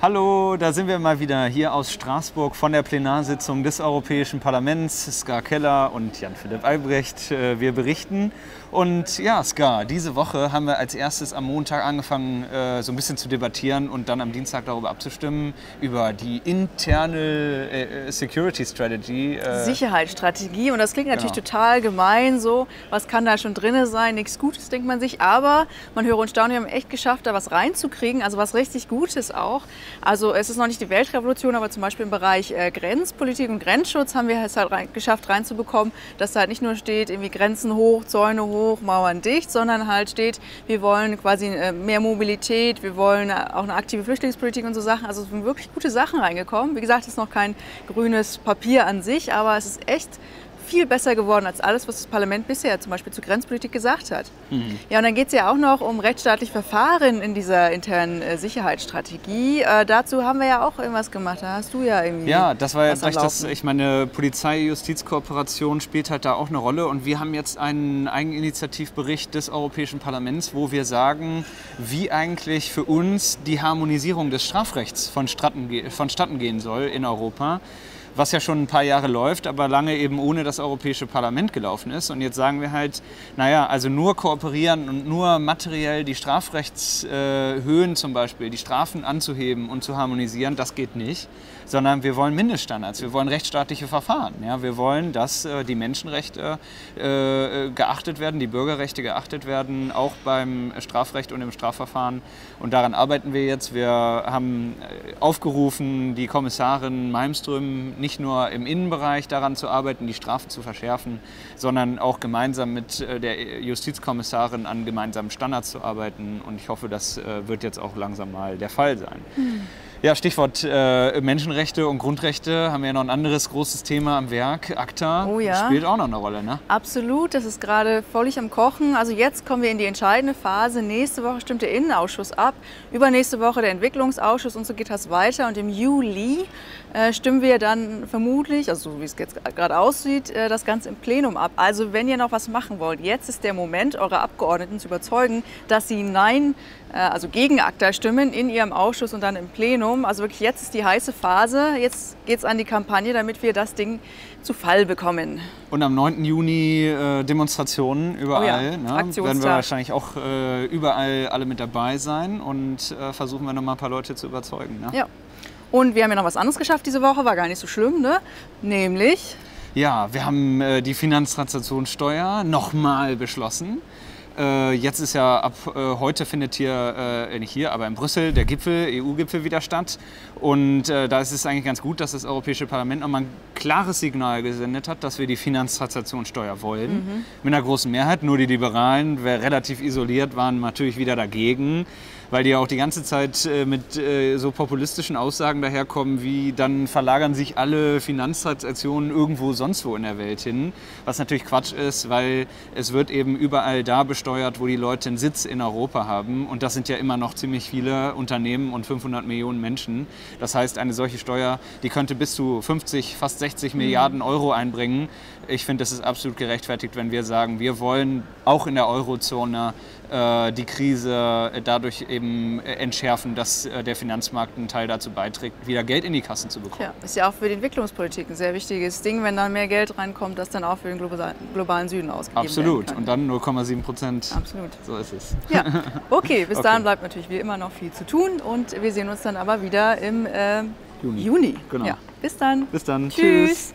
Hallo, da sind wir mal wieder hier aus Straßburg von der Plenarsitzung des Europäischen Parlaments. Ska Keller und Jan-Philipp Albrecht, äh, wir berichten. Und ja, Ska, diese Woche haben wir als erstes am Montag angefangen, äh, so ein bisschen zu debattieren und dann am Dienstag darüber abzustimmen, über die interne äh, Security Strategy. Sicherheitsstrategie. Und das klingt natürlich Genau. total gemein, so, was kann da schon drin sein? Nichts Gutes, denkt man sich. Aber man höre und staune, wir haben echt geschafft, da was reinzukriegen, also was richtig Gutes auch. Also es ist noch nicht die Weltrevolution, aber zum Beispiel im Bereich äh, Grenzpolitik und Grenzschutz haben wir es halt rein, geschafft reinzubekommen, dass da halt nicht nur steht, irgendwie Grenzen hoch, Zäune hoch, Mauern dicht, sondern halt steht, wir wollen quasi äh, mehr Mobilität, wir wollen äh, auch eine aktive Flüchtlingspolitik und so Sachen. Also es sind wirklich gute Sachen reingekommen. Wie gesagt, es ist noch kein grünes Papier an sich, aber es ist echt viel besser geworden als alles, was das Parlament bisher zum Beispiel zur Grenzpolitik gesagt hat. Ja, und dann geht es ja auch noch um rechtsstaatliche Verfahren in dieser internen äh, Sicherheitsstrategie. Äh, dazu haben wir ja auch irgendwas gemacht. Da hast du ja irgendwie. Ja, das war am recht, das, Laufen. ich meine, Polizei-Justiz-Kooperation spielt halt da auch eine Rolle und wir haben jetzt einen Eigeninitiativbericht des Europäischen Parlaments, wo wir sagen, wie eigentlich für uns die Harmonisierung des Strafrechts vonstatten, vonstatten gehen soll in Europa. Was ja schon ein paar Jahre läuft, aber lange eben ohne das Europäische Parlament gelaufen ist. Und jetzt sagen wir halt, naja, also nur kooperieren und nur materiell die Strafrechtshöhen zum Beispiel, die Strafen anzuheben und zu harmonisieren, das geht nicht. Sondern wir wollen Mindeststandards, wir wollen rechtsstaatliche Verfahren. Ja? Wir wollen, dass äh, die Menschenrechte äh, geachtet werden, die Bürgerrechte geachtet werden, auch beim Strafrecht und im Strafverfahren. Und daran arbeiten wir jetzt. Wir haben äh, aufgerufen, die Kommissarin Malmström nicht nur im Innenbereich daran zu arbeiten, die Strafen zu verschärfen, sondern auch gemeinsam mit äh, der Justizkommissarin an gemeinsamen Standards zu arbeiten. Und ich hoffe, das äh, wird jetzt auch langsam mal der Fall sein. Ja, Stichwort äh, Menschenrechte und Grundrechte haben wir ja noch ein anderes großes Thema am Werk. ACTA Oh ja. spielt auch noch eine Rolle, ne? Absolut, das ist gerade völlig am Kochen. Also jetzt kommen wir in die entscheidende Phase. Nächste Woche stimmt der Innenausschuss ab, übernächste Woche der Entwicklungsausschuss und so geht das weiter. Und im Juli äh, stimmen wir dann vermutlich, also so wie es jetzt gerade aussieht, äh, das Ganze im Plenum ab. Also wenn ihr noch was machen wollt, jetzt ist der Moment, eure Abgeordneten zu überzeugen, dass sie Nein, äh, also gegen ACTA stimmen in ihrem Ausschuss und dann im Plenum. Also wirklich jetzt ist die heiße Phase. Jetzt geht es an die Kampagne, damit wir das Ding zu Fall bekommen. Und am 9. Juni äh, Demonstrationen überall. Oh ja, ne? Werden wir wahrscheinlich auch äh, überall alle mit dabei sein und äh, versuchen wir noch mal ein paar Leute zu überzeugen. Ne? Ja. Und wir haben ja noch was anderes geschafft diese Woche, war gar nicht so schlimm, ne? Nämlich, Ja, wir haben äh, die Finanztransaktionssteuer nochmal beschlossen. Äh, jetzt ist ja ab äh, heute findet hier, äh, nicht hier, aber in Brüssel der Gipfel, EU-Gipfel wieder statt. Und äh, da ist es eigentlich ganz gut, dass das Europäische Parlament nochmal ein klares Signal gesendet hat, dass wir die Finanztransaktionssteuer wollen. Mit einer großen Mehrheit. Nur die Liberalen, relativ isoliert waren, natürlich wieder dagegen. Weil die ja auch die ganze Zeit äh, mit äh, so populistischen Aussagen daherkommen, wie dann verlagern sich alle Finanztransaktionen irgendwo sonst wo in der Welt hin. Was natürlich Quatsch ist, weil es wird eben überall da besteuert, wo die Leute einen Sitz in Europa haben. Und das sind ja immer noch ziemlich viele Unternehmen und 500 Millionen Menschen. Das heißt, eine solche Steuer, die könnte bis zu 50, fast 60 Milliarden Euro einbringen. Ich finde, das ist absolut gerechtfertigt, wenn wir sagen, wir wollen auch in der Eurozone die Krise dadurch eben äh, entschärfen, dass äh, der Finanzmarkt einen Teil dazu beiträgt, wieder Geld in die Kassen zu bekommen. ja, ist ja auch für die Entwicklungspolitik ein sehr wichtiges Ding, wenn dann mehr Geld reinkommt, das dann auch für den globa- globalen Süden ausgegeben Absolut. werden Und kann. dann 0,7 Prozent. Absolut. So ist es. Ja, okay, bis Okay. dahin bleibt natürlich wie immer noch viel zu tun und wir sehen uns dann aber wieder im äh, Juni. Juni. Genau. Ja, bis dann. Bis dann. Tschüss.